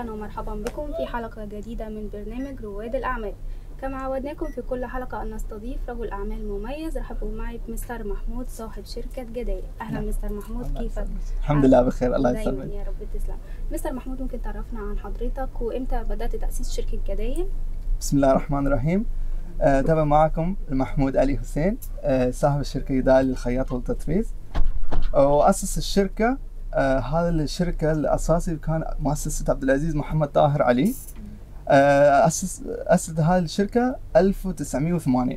أهلا ومرحبا بكم في حلقة جديدة من برنامج رواد الأعمال. كما عودناكم في كل حلقة أن نستضيف رجل أعمال مميز رحبوا معي بمستر محمود صاحب شركة جداية أهلا مستر محمود كيفك؟ الحمد لله بخير الله يسلمك. يا رب تسلم. مستر محمود ممكن تعرفنا عن حضرتك وإمتى بدأت تأسيس شركة جداية؟ بسم الله الرحمن الرحيم. آه، تابع معكم محمود علي حسين آه، صاحب الشركة إدارة للخياط والتطريز وأسس الشركة آه، هذا الشركة الأساسي كان مؤسسة عبد العزيز محمد طاهر علي. آه، أسس أسس هذه الشركة 1980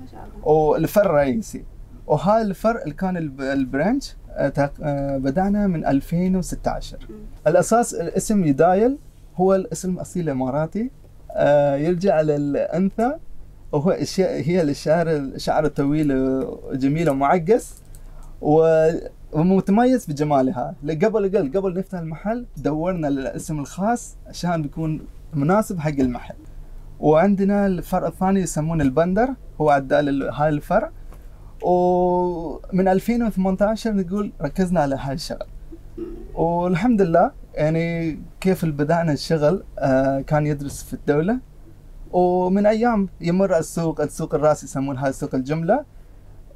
ما شاء الله. والفرع الرئيسي وهذا الفرع اللي كان الب- البرانش آه، آه، بدأنا من 2016 مم. الأساس الاسم يدايل هو الاسم أصيل إماراتي آه، يرجع للأنثى وهو هي الشعر الشعر الطويل وجميل ومعقس و- ومتميز بجمالها. قبل قبل قبل نفتح المحل دورنا الاسم الخاص عشان بيكون مناسب حق المحل. وعندنا الفرع الثاني يسمونه البندر. هو عدال هاي الفرع. ومن 2018 نقول ركزنا على هاي الشغل. والحمد لله يعني كيف بدأنا الشغل آه كان يدرس في الدولة. ومن أيام يمر السوق السوق الرأسي يسمون هاي سوق الجملة.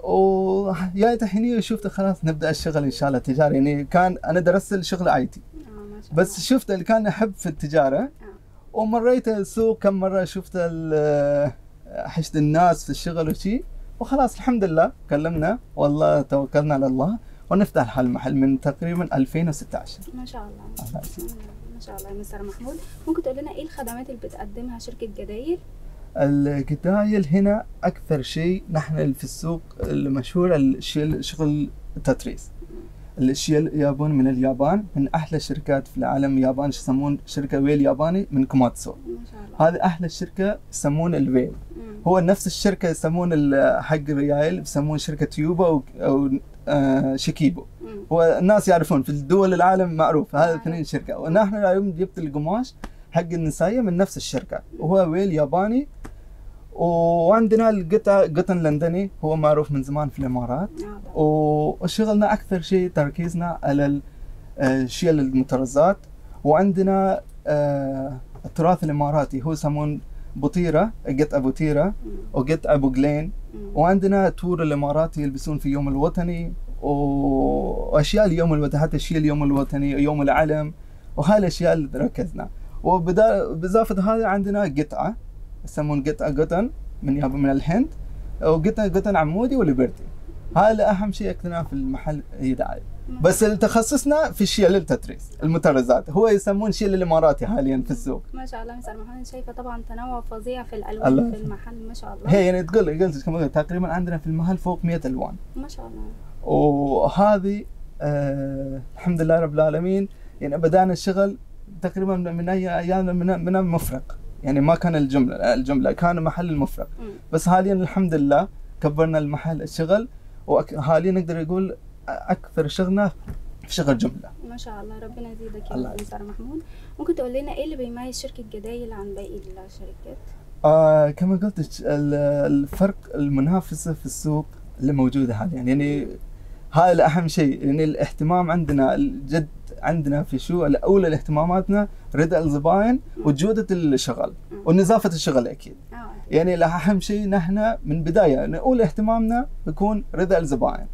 ويا هني شفت خلاص نبدأ الشغل إن شاء الله تجاري يعني كان أنا درست الشغل آي تي. آه بس. شفت اللي كان أحب في التجارة ومريت السوق كم مرة شفت حشد الناس في الشغل وشي وخلاص الحمد لله كلمنا. والله توكلنا على الله. ونفتح المحل من تقريبا 2016 ما شاء الله. ما شاء الله يا مستر محمود. ممكن تقول لنا إيه الخدمات اللي بتقدمها شركة جدايل؟ القتايل هنا أكثر شيء نحن في السوق المشهور الشيء شغل التطريز. الشيء يابون من اليابان من أحلى الشركات في العالم. يابان يسمون؟ شركة ويل ياباني من كوماتسو. هذه أحلى الشركة يسمون الويل. هو نفس الشركة يسمون حق الريايل يسمون شركة يوبا أو, أو آه شيكيبو. هو الناس يعرفون في الدول العالم معروف. هذا. اثنين شركة. ونحن اليوم جبت القماش حق النساية من نفس الشركة. وهو ويل ياباني وعندنا القطع قطن لندني هو معروف من زمان في الإمارات. آه. وشغلنا أكثر شيء تركيزنا على آه، شيل المطرزات وعندنا آه، التراث الإماراتي هو يسمون بطيره قطعه بطيره مم. وقطعه بقلين. وعندنا تور الاماراتي يلبسون في يوم الوطني. وأشياء اليوم الوطني حتى شيء اليوم الوطني يوم العلم. وهاي الأشياء اللي ركزنا. وبالاضافه هذا عندنا قطعة. يسمون قطعه قطن من من الهند وقطعه قطن عمودي وليبرتي هذا أهم شيء اكتنا في المحل هي ما بس تخصصنا في الشيل التتريس المطرزات هو يسمون شيل الاماراتي حاليا في السوق. ما شاء الله مستر محمود شايفة طبعا تنوع فظيع في الله. الالوان في يسلمك. المحل. ما شاء الله. هي يعني تقول قلت كما قلت تقريبا عندنا في المحل فوق 100 ألوان. ما شاء الله. وهذه آه الحمد لله رب العالمين يعني بدأنا الشغل تقريبا من اي أيام من من المفرق يعني ما كان الجملة الجملة كان محل المفرق. بس حاليا الحمد لله كبرنا المحل الشغل وحاليا نقدر نقول أكثر شغلنا في شغل جملة ما شاء الله ربنا يزيدك يا مستر محمود ممكن تقول لنا إيه اللي بيميز شركة جدايل عن باقي الشركات؟ آه كما قلت الفرق المنافسه في السوق اللي موجودة حاليا يعني هذا أهم شيء يعني الاهتمام عندنا الجد عندنا في شو اولى اهتماماتنا رضا الزباين وجودة الشغل. ونظافة الشغل أكيد. آه يعني أهم شيء نحن من بداية يعني أول اهتمامنا يكون رضا الزبائن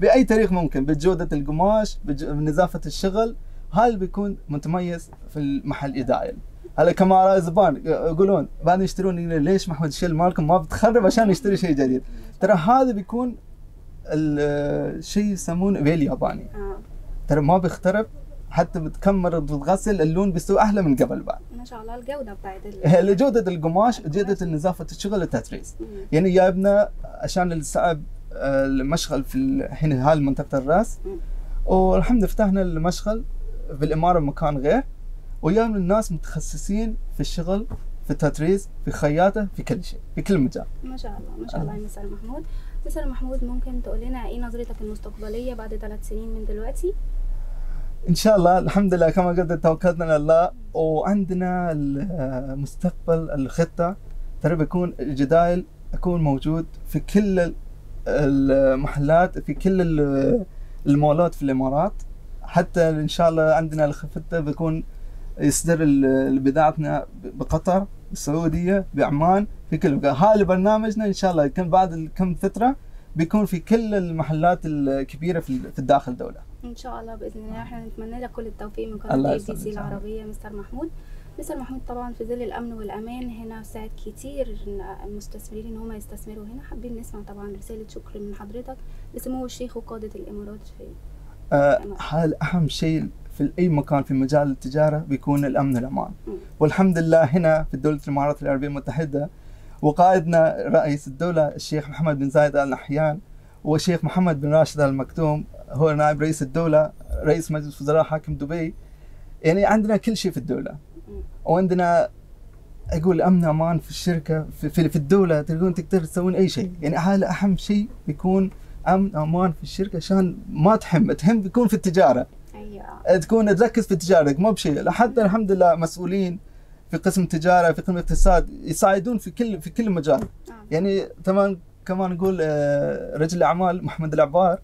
بأي طريق ممكن بجودة القماش بنظافة الشغل هذا بيكون متميز في المحل إدايل. هلا كما رأي زبائن يقولون بعد يشترون ليش محمد الشيء مالكم؟ ما بتخرب عشان نشتري شيء جديد. ترى هذا بيكون الشيء يسمونه ويل ياباني. آه. ترى ما بيخترب حتى بتكمر بتغسل اللون بيستوي أحلى من قبل بعد ما شاء الله الجودة بتاعت لجودة القماش جودة نظافة الشغل التتريس. يعني جايبنا عشان الصعب آه، المشغل في الحين هاي منطقة الرأس. والحمد لله فتحنا المشغل في الإمارة بمكان غير ويانا الناس متخصصين في الشغل في التتريز في خياطة في كل شيء في كل مجال ما شاء الله ما شاء الله يا مستر محمود مستر محمود ممكن تقول لنا إيه نظرتك المستقبلية بعد ثلاث سنين من دلوقتي؟ إن شاء الله الحمد لله كما قلت توكلنا على الله. وعندنا المستقبل الخطة ترى بيكون الجدايل يكون موجود في كل ال- المحلات في كل ال- المولات في الإمارات. حتى إن شاء الله عندنا الخطة بيكون يصدر بضاعتنا بقطر بالسعوديه بعمان في كل مكان. هذا برنامجنا إن شاء الله كان بعد كم فترة بيكون في كل المحلات الكبيرة في الداخل الدولة. إن شاء الله بإذن الله إحنا نتمنى لك كل التوفيق من قناة ABC. العربية مستر محمود مستر محمود طبعا في ظل الأمن والأمان هنا ساعد كتير المستثمرين إن هم يستثمروا هنا حابين نسمع طبعا رسالة شكر من حضرتك لسمو الشيخ وقادة الإمارات في تمام. هذا أهم شيء في أي مكان في مجال التجارة بيكون الأمن والأمان. والحمد لله هنا في دوله الإمارات العربية المتحدة وقائدنا رئيس الدولة الشيخ محمد بن زايد آل نحيان والشيخ محمد بن راشد ال مكتوم هو نائب رئيس الدولة رئيس مجلس وزراء حاكم دبي. يعني عندنا كل شيء في الدولة. مم. وعندنا أقول أمن أمان في الشركة في, في, في الدولة تقدرون تقدر تسوون أي شيء. يعني هذا أهم شيء بيكون أمن أمان في الشركة عشان ما تهم تهم بيكون في التجارة. أيوه. تكون تركز في تجارتك مو بشيء. حتى الحمد لله مسؤولين في قسم تجارة في قسم اقتصاد يساعدون في كل في كل مجال. يعني كمان كمان نقول آه، رجل الأعمال محمد العبار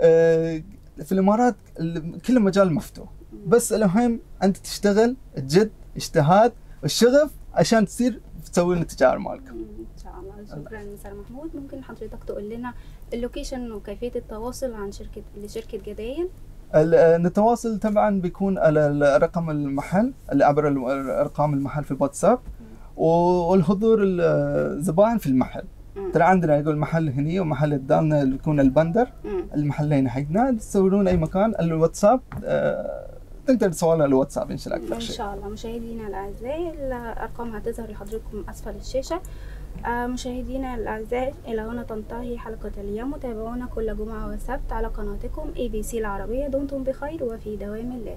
آه، في الإمارات ال- كل مجال مفتوح. بس الأهم أنت تشتغل جد اجتهاد والشغف عشان تصير تسوي التجارة مالك مم. إن شاء الله شكرا مستر محمود ممكن حضرتك تقول لنا اللوكيشن وكيفية التواصل عن شركه لشركة جداين ال- آه، نتواصل طبعا بيكون على رقم المحل اللي عبر ارقام المحل في الواتساب والحضور الزبائن في المحل. ترى عندنا يقول محل هني ومحل قدامنا اللي يكون البندر. المحلين حقنا. تصورون أي مكان الواتساب آه، تقدر على الواتساب ان شاء الله إن أكثر شيء شاء الله. مشاهدينا الأعزاء الأرقام هتظهر لحضراتكم أسفل الشاشة. آه، مشاهدينا الأعزاء إلى هنا تنتهي حلقة اليوم. وتابعونا كل جمعة وسبت على قناتكم اي بي سي العربية. دمتم بخير وفي دوام الله.